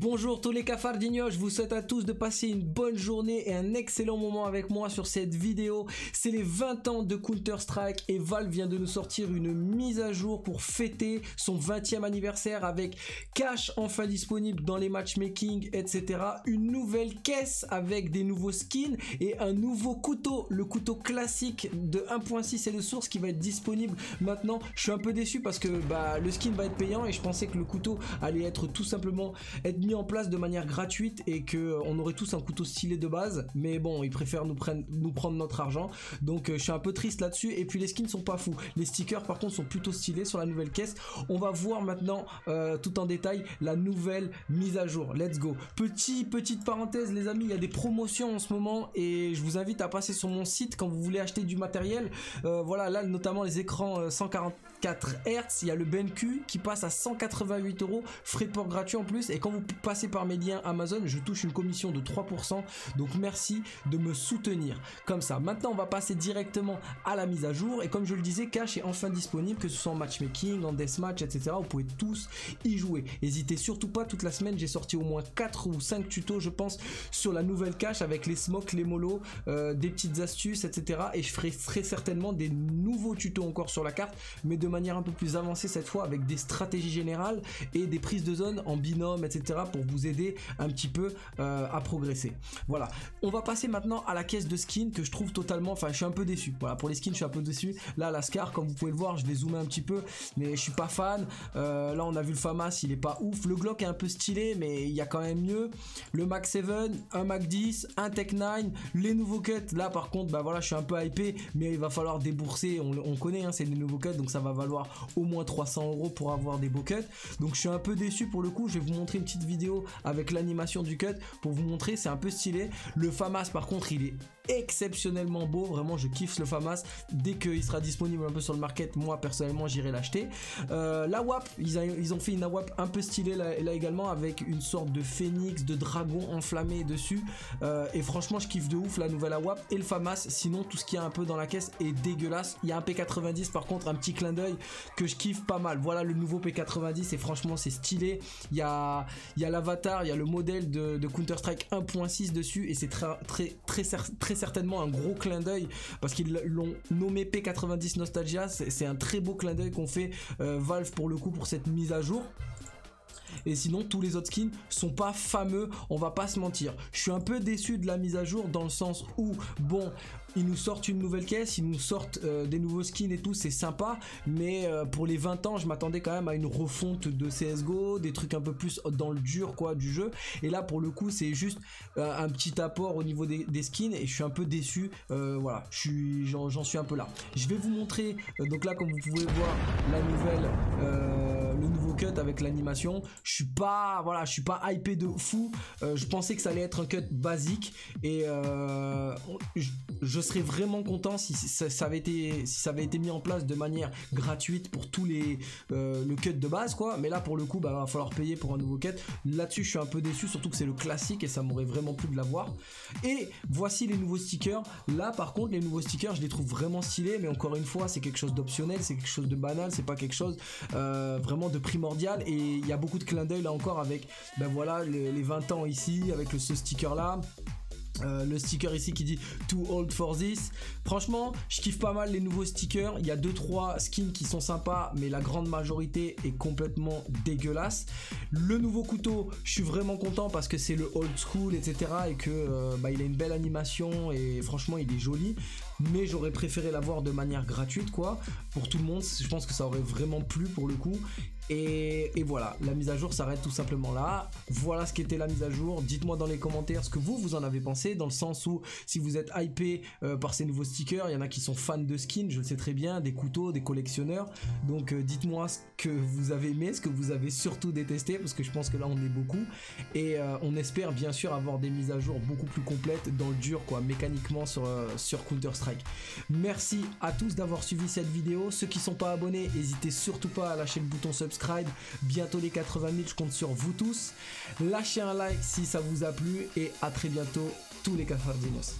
Bonjour tous les cafardignos, je vous souhaite à tous de passer une bonne journée et un excellent moment avec moi sur cette vidéo. C'est les 20 ans de Counter-Strike et Valve vient de nous sortir une mise à jour pour fêter son 20e anniversaire avec cash enfin disponible dans les matchmaking, etc. Une nouvelle caisse avec des nouveaux skins et un nouveau couteau, le couteau classique de 1.6 et de source qui va être disponible maintenant. Je suis un peu déçu parce que bah, le skin va être payant et je pensais que le couteau allait être tout simplement être en place de manière gratuite et que euh, on aurait tous un couteau stylé de base. Mais bon, ils préfèrent nous, nous prendre notre argent. Donc euh, je suis un peu triste là-dessus. Et puis les skins sont pas fous. Les stickers par contre sont plutôt stylés sur la nouvelle caisse. On va voir maintenant euh, tout en détail la nouvelle mise à jour. Let's go. Petit, petite parenthèse les amis, il y a des promotions en ce moment et je vous invite à passer sur mon site quand vous voulez acheter du matériel. voilà, là notamment les écrans 144 Hz. Il y a le BenQ qui passe à 188 euros, frais de port gratuit en plus. Et quand vous passez par mes liens Amazon, je touche une commission de 3%. Donc merci de me soutenir comme ça. Maintenant, on va passer directement à la mise à jour. Et comme je le disais, Cash est enfin disponible, que ce soit en matchmaking, en deathmatch, etc. Vous pouvez tous y jouer. N'hésitez surtout pas, toute la semaine, j'ai sorti au moins 4 ou 5 tutos, je pense, sur la nouvelle Cash avec les smokes, les molos, euh, des petites astuces, etc. Et je ferai très certainement des nouveaux tutos encore sur la carte, mais de manière un peu plus avancée cette fois, avec des stratégies générales et des prises de zone en binôme, etc pour vous aider un petit peu euh, à progresser. Voilà, on va passer maintenant à la caisse de skins que je trouve totalement, enfin je suis un peu déçu. Voilà, pour les skins je suis un peu déçu. Là la Scar, comme vous pouvez le voir, je vais zoomer un petit peu, mais je suis pas fan. Euh, là on a vu le Famas, il est pas ouf. Le Glock est un peu stylé, mais il y a quand même mieux. Le Mac 7, un Mac 10, un Tech 9, les nouveaux cuts. Là par contre, bah voilà, je suis un peu hypé, mais il va falloir débourser. On, connaît, hein, c'est des nouveaux cuts, donc ça va valoir au moins 300 euros pour avoir des beaux cuts. Donc je suis un peu déçu pour le coup. Je vais vous montrer une petite vidéo avec l'animation du cut pour vous montrer, c'est un peu stylé. Le FAMAS par contre, il est exceptionnellement beau, vraiment je kiffe le FAMAS. Dès qu'il sera disponible un peu sur le market, moi personnellement j'irai l'acheter. Euh, la WAP, ils, ont fait une WAP un peu stylée là, également avec une sorte de phénix, de dragon enflammé dessus. Euh, et franchement je kiffe de ouf la nouvelle AWAP et le FAMAS. Sinon tout ce qu'il y a un peu dans la caisse est dégueulasse. Il y a un P90 par contre, un petit clin d'œil que je kiffe pas mal. Voilà le nouveau P90 et franchement c'est stylé. Il y a, y a l'avatar, il y a le modèle de, Counter-Strike 1.6 dessus et c'est très, très, très, très certainement un gros clin d'œil parce qu'ils l'ont nommé P90 Nostalgia. C'est un très beau clin d'œil qu'on fait euh, Valve pour le coup pour cette mise à jour. Et sinon, tous les autres skins sont pas fameux, on va pas se mentir. Je suis un peu déçu de la mise à jour dans le sens où, bon, ils nous sortent une nouvelle caisse, ils nous sortent euh, des nouveaux skins et tout, c'est sympa. Mais euh, pour les 20 ans, je m'attendais quand même à une refonte de CSGO, des trucs un peu plus dans le dur, quoi, du jeu. Et là, pour le coup, c'est juste euh, un petit apport au niveau des, skins et je suis un peu déçu. voilà, j'en suis un peu là. Je vais vous montrer, donc là, comme vous pouvez voir, la nouvelle, cut avec l'animation. Je suis pas voilà je suis pas hypé de fou. Euh, je pensais que ça allait être un cut basique. Et euh, je, serais vraiment content si ça, avait été si ça avait été mis en place de manière gratuite pour tous les euh, le cut de base quoi. Mais là pour le coup bah va falloir payer pour un nouveau cut. Là-dessus je suis un peu déçu surtout que c'est le classique et ça m'aurait vraiment plu de l'avoir. Et voici les nouveaux stickers. Là par contre les nouveaux stickers je les trouve vraiment stylés. Mais encore une fois c'est quelque chose d'optionnel c'est quelque chose de banal c'est pas quelque chose vraiment de primordial et il y a beaucoup de clin d'œil là encore avec ben voilà les, 20 ans ici avec le, ce sticker là euh, le sticker ici qui dit Too old for this. Franchement, je kiffe pas mal les nouveaux stickers. Il y a 2-3 skins qui sont sympas, mais la grande majorité est complètement dégueulasse. Le nouveau couteau, je suis vraiment content parce que c'est le old school, etc. Et que euh, bah, il a une belle animation et franchement, il est joli. Mais j'aurais préféré l'avoir de manière gratuite, quoi. Pour tout le monde, je pense que ça aurait vraiment plu pour le coup. Et, voilà, la mise à jour s'arrête tout simplement là. Voilà ce qu'était la mise à jour. Dites-moi dans les commentaires ce que vous, vous en avez pensé dans le sens où si vous êtes hypé euh, par ces nouveaux stickers, il y en a qui sont fans de skins, je le sais très bien, des couteaux, des collectionneurs. Donc euh, dites-moi ce que vous avez aimé, ce que vous avez surtout détesté, parce que je pense que là on est beaucoup. Et euh, on espère bien sûr avoir des mises à jour beaucoup plus complètes dans le dur, quoi, mécaniquement sur, sur Merci à tous d'avoir suivi cette vidéo. Ceux qui sont pas abonnés, n'hésitez surtout pas à lâcher le bouton subscribe. Bientôt les 80 000, je compte sur vous tous. Lâchez un like si ça vous a plu et à très bientôt tous les cafardinos.